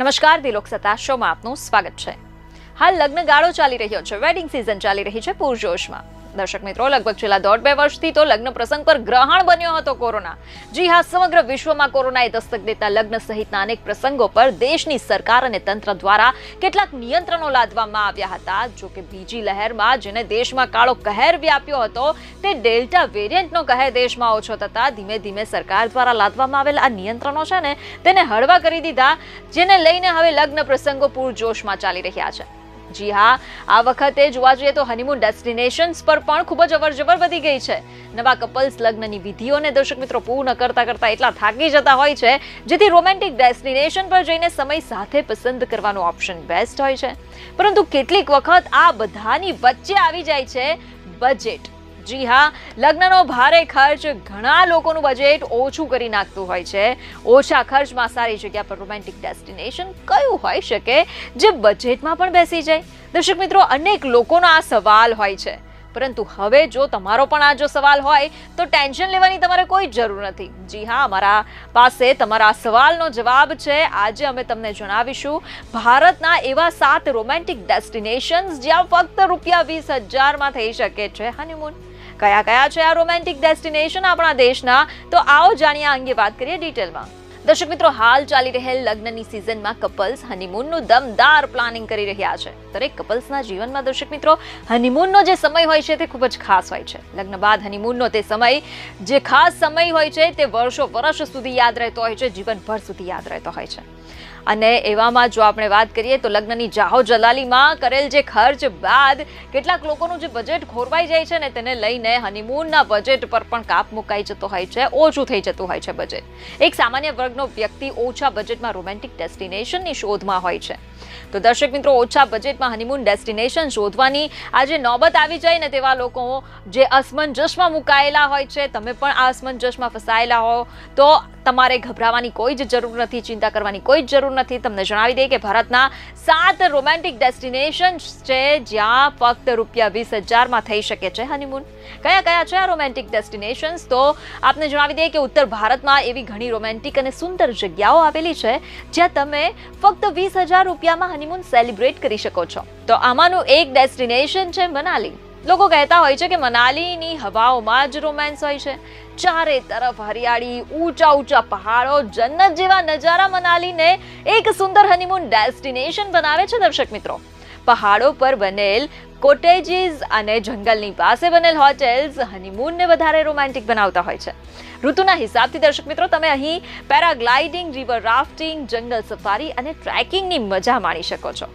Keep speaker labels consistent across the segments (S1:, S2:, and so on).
S1: નમસ્કાર, દિલોક સત્તા શોમાં આપનું સ્વાગત છે. હાલ લગ્ન ગાળો ચાલી રહ્યો છે વેડિંગ સિઝન ચાલી રહી છે, પૂરજોશમાં. દર્શક મિત્રો, લગભગ છેલ્લા દોઢ બે વર્ષથી તો લગ્ન પ્રસંગ પર ગ્રહણ બન્યો હતો કોરોના. જી હા, સમગ્ર વિશ્વમાં કોરોનાએ દસ્તક દેતા લગ્ન સહિતના અનેક પ્રસંગો પર દેશની સરકાર અને તંત્ર દ્વારા કેટલાક નિયંત્રણો લાદવામાં આવ્યા હતા. જો કે બીજી લહેરમાં જેને દેશમાં કાળો કહેર વ્યાપ્યો હતો, તે ડેલ્ટા વેરિયન્ટનો કહેર દેશમાં ઓછો થતા ધીમે ધીમે સરકાર દ્વારા લાદવામાં આવેલ આ નિયંત્રણો છે ને, તેને હળવા કરી દીધા, જેને લઈને હવે લગ્ન પ્રસંગો પૂરજોશમાં ચાલી રહ્યા છે. જી હા, આ વખતે જોવા જઈએ તો હનીમૂન ડેસ્ટિનેશન્સ પર પણ ખૂબ જ અવરજવર વધી ગઈ છે. નવા કપલ્સ લગ્નની વિધિઓને દર્શક મિત્રો પૂર્ણ કરતા કરતા એટલા થાકી જતા હોય છે, જેથી રોમેન્ટિક ડેસ્ટિનેશન પર જઈને સમય સાથે પસંદ કરવાનો ઓપ્શન બેસ્ટ હોય છે. પરંતુ કેટલીક વખત આ બધાની વચ્ચે આવી જાય છે બજેટ જી હા, લગ્નનો ભારે ખર્ચ ઘણા લોકોનું બજેટ ઓછું કરી નાખતું હોય છે. ઓછા ખર્ચમાં સારી જગ્યા પર રોમેન્ટિક ડેસ્ટિનેશન કયું હોઈ શકે જે બજેટમાં પણ બેસી જાય? દર્શક મિત્રો, અનેક લોકોનો આ સવાલ હોય છે. પરંતુ હવે જો તમારો પણ આ જો સવાલ હોય, તો ટેન્શન લેવાની તમારે કોઈ જરૂર નથી. જી હા, અમારા પાસે તમારા સવાલનો જવાબ છે. આજે અમે તમને જણાવીશું, ભારતના એવા સાત રોમેન્ટિક ડેસ્ટિનેશન્સ જ્યાં ફક્ત રૂપિયા વીસ હજારમાં થઈ શકે છે. હનીમૂન કયા કયા છે આ રોમેન્ટિક ડેસ્ટિનેશન આપણા દેશના? તો આવો જાણીએ આ અંગે વાત કરીએ ડિટેલમાં. દર્શક મિત્રો, હાલ ચાલી રહેલ લગ્નની સિઝનમાં કપલ્સ હનીમૂનનું દમદાર પ્લાનિંગ કરી રહ્યા છે. દરેક કપલ્સના જીવનમાં દર્શક મિત્રો હનીમૂનનો જે સમય હોય છે તે ખૂબ જ ખાસ હોય છે. લગ્ન બાદ હનીમૂનનો તે સમય, જે ખાસ સમય હોય છે તે વર્ષો વર્ષ સુધી યાદ રહેતો હોય છે, જીવનભર સુધી યાદ રહેતો હોય છે. અને એવામાં જો આપણે વાત કરીએ તો લગ્નની જાહો જલાલીમાં કરેલ જે ખર્ચ બાદ કેટલાક લોકોનું જે બજેટ ખોરવાઈ જાય છે ને તેને લઈને હનીમૂનના બજેટ પર પણ કાપ મુકાઈ જતો હોય છે, ઓછું થઈ જતું હોય છે બજેટ એક સામાન્ય વર્ગનો વ્યક્તિ ઓછા બજેટમાં રોમેન્ટિક ડેસ્ટિનેશનની શોધમાં હોય છે. તો દર્શક મિત્રો, ઓછા બજેટમાં હનીમૂન ડેસ્ટિનેશન શોધવાની આજે નોબત આવી જાય ને તેવા લોકો જે અસમંજસમાં મુકાયેલા હોય છે, તમે પણ આ અસમંજસમાં ફસાયેલા હો. તો તમારે ગભરાવાની કોઈ જ જરૂર નથી, ચિંતા કરવાની કોઈ જ જરૂર નથી. તમને જણાવી દઈએ કે ભારતના સાત રોમેન્ટિક ડેસ્ટિનેશન છે, જ્યાં ફક્ત રૂપિયા વીસ હજારમાં થઈ શકે છે હનીમૂન કયા કયા છે આ રોમેન્ટિક ડેસ્ટિનેશન્સ તો આપને જણાવી દઈએ કે ઉત્તર ભારતમાં એવી ઘણી રોમેન્ટિક અને સુંદર જગ્યાઓ આવેલી છે, જ્યાં તમે ફક્ત વીસ હજાર રૂપિયામાં હનીમૂન સેલિબ્રેટ કરી શકો છો. તો આમાંનું એક ડેસ્ટિનેશન છે મનાલી. લોકો કહેતા હોય છે કે મનાલીની હવાઓમાં જ રોમેન્સ હોય છે. ચારે તરફ હરિયાળી, ઊંચા ઊંચા પહાડો, જન્નત જેવા નજારા મનાલીને એક સુંદર હનીમૂન ડેસ્ટિનેશન બનાવે છે દર્શક મિત્રો. પહાડો પર બનેલ કોટેજીસ અને જંગલની પાસે બનેલ હોટેલ્સ હનીમૂનને વધારે રોમેન્ટિક બનાવતા હોય છે. ઋતુના હિસાબથી દર્શક મિત્રો, તમે અહીં પેરાગ્લાઇડિંગ, રિવર રાફ્ટિંગ, જંગલ સફારી અને ટ્રેકિંગની મજા માણી શકો છો.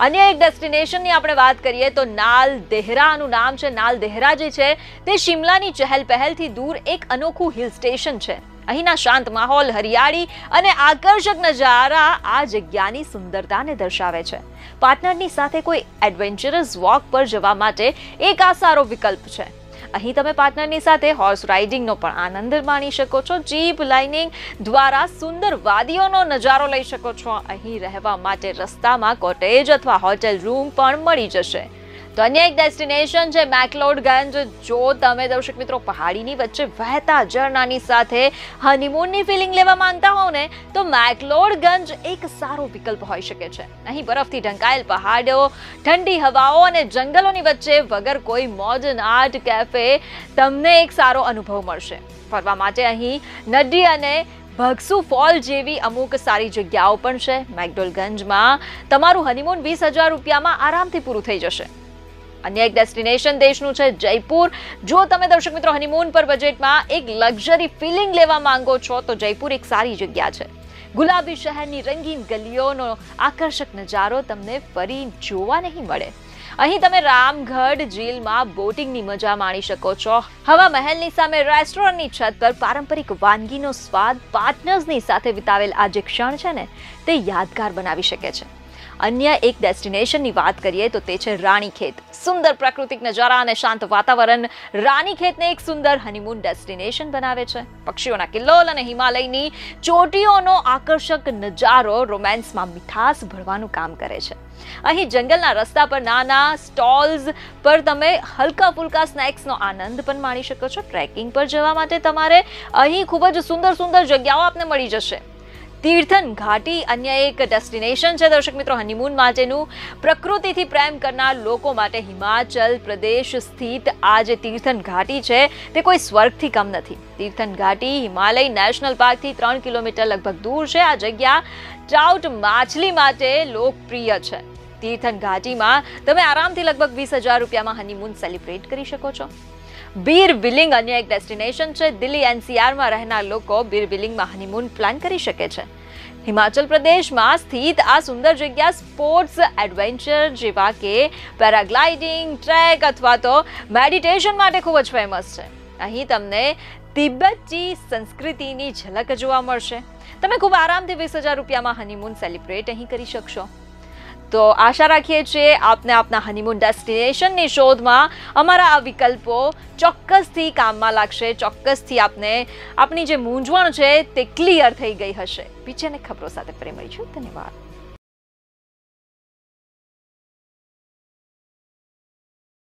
S1: અન્ય એક ડેસ્ટિનેશનની આપણે વાત કરીએ તો નાલ દેહરાનું નામ છે. નાલ દેહરા જે છે તે શિમલાની ચહેલ પહેલથી દૂર એક અનોખું હિલ સ્ટેશન છે. અહીંના શાંત માહોલ, હરિયાળી અને આકર્ષક નજારા આ જગ્યાની સુંદરતાને દર્શાવે છે. પાર્ટનરની સાથે કોઈ એડવેન્ચરસ વોક પર જવા માટે એક આ સારો વિકલ્પ છે. અહીં તમે પાર્ટનરની સાથે હોર્સ રાઇડિંગનો પણ આનંદ માણી શકો છો. જીપ લાઇનિંગ દ્વારા સુંદર વાદીઓનો નજારો લઈ શકો છો. અહીં રહેવા માટે રસ્તામાં કોટેજ અથવા હોટેલ રૂમ પણ મળી જશે. તો અન્ય એક ડેસ્ટિનેશન છે મેકલોડગંજ જો તમે દર્શક મિત્રો પહાડીની વચ્ચે વહેતા ઝરણાની સાથે હનીમૂનની ફિલિંગ લેવા માંગતા હો ને, તો મેકલોડગંજ એક સારો વિકલ્પ હોઈ શકે છે. અહીં બરફથી ઢંકાયેલ પહાડો, ઠંડી હવાઓ અને જંગલોની વચ્ચે વગર કોઈ મોડર્ન આર્ટ કેફે તમને એક સારો અનુભવ મળશે. ફરવા માટે અહીં નદી અને ભગસુ ફોલ જેવી અમુક સારી જગ્યાઓ પણ છે. મેકડોલગંજમાં તમારું હનીમૂન વીસ હજાર રૂપિયામાં આરામથી પૂરું થઈ જશે. અન્ય એક ડેસ્ટિનેશન દેશનું છે જયપુર. જો તમે દર્શક મિત્રો હનીમૂન પર બજેટમાં એક લક્ઝરી ફિલિંગ લેવા માંગો છો, તો જયપુર એક સારી જગ્યા છે. ગુલાબી શહેરની રંગીન ગલીઓનો આકર્ષક નજારો તમને ફરી જોવા નહીં મળે. અહીં તમે રામગઢ ઝીલમાં બોટિંગની મજા માણી શકો છો. હવા મહેલની સામે રેસ્ટોરન્ટની છત પર પારંપરિક વાનગીનો સ્વાદ પાર્ટનર્સની સાથે વિતાવેલ આ જે ક્ષણ છે ને, તે યાદગાર બનાવી શકે છે. અન્ય એક ડેસ્ટિનેશનની વાત કરીએ તો તે છે રાણીખેત. સુંદર પ્રાકૃતિક નજારા અને શાંત વાતાવરણ રાણીખેતને એક સુંદર હનીમૂન ડેસ્ટિનેશન બનાવે છે. પક્ષીઓના કિલ્લોલ અને હિમાલયની ચોટીઓનો આકર્ષક નજારો રોમેન્સમાં મીઠાસ ભરવાનું કામ કરે છે. અહીં જંગલના રસ્તા પર નાના સ્ટોલ્સ પર તમે હલકા ફુલકા સ્નેક્સનો આનંદ પણ માણી શકો છો. ટ્રેકિંગ પર જવા માટે તમારે અહીં ખૂબ જ સુંદર સુંદર જગ્યાઓ આપને મળી જશે. તીર્થન ઘાટી અન્ય એક ડેસ્ટિનેશન છે. દર્શક મિત્રો હનીમૂન માટેનું પ્રકૃતિથી પ્રેમ કરનાર લોકો માટે હિમાચલ પ્રદેશ સ્થિત આ જે તીર્થન ઘાટી છે, તે કોઈ સ્વર્ગથી કમ નથી. તીર્થન ઘાટી હિમાલય નેશનલ પાર્કથી ત્રણ કિલોમીટર લગભગ દૂર છે. આ જગ્યા ટ્રાઉટ માછલી માટે લોકપ્રિય છે. તીર્થન ઘાટીમાં તમે આરામથી લગભગ વીસ હજાર રૂપિયામાં હનીમૂન સેલિબ્રેટ કરી શકો છો. બીર બિલિંગ અન્ય એક ડેસ્ટિનેશન છે. દિલ્હી એનસીઆરમાં રહેનાર લોકો બીર બિલિંગમાં હનીમૂન પ્લાન કરી શકે છે. હિમાચલ પ્રદેશમાં સ્થિત આ સુંદર જગ્યા સ્પોર્ટ્સ એડવેન્ચર જેવા કે પેરાગ્લાઇડિંગ, ટ્રેક અથવા તો મેડિટેશન માટે ખૂબ જ ફેમસ છે. અહીં તમને તિબ્બતી સંસ્કૃતિની ઝલક જોવા મળશે. તમે ખૂબ આરામથી વીસ હજાર રૂપિયામાં હનીમૂન સેલિબ્રેટ અહીં કરી શકશો. તો આશા રાખીએ છીએ આપને આપના હનીમૂન ડેસ્ટિનેશનની શોધમાં અમારા આ વિકલ્પો ચોક્કસથી કામમાં લાગશે, ચોક્કસથી આપને આપની જે મૂંઝવણ છે તે ક્લિયર થઈ ગઈ હશે. બીજાને ખબરો સાથે ફરી છું ધન્યવાદ.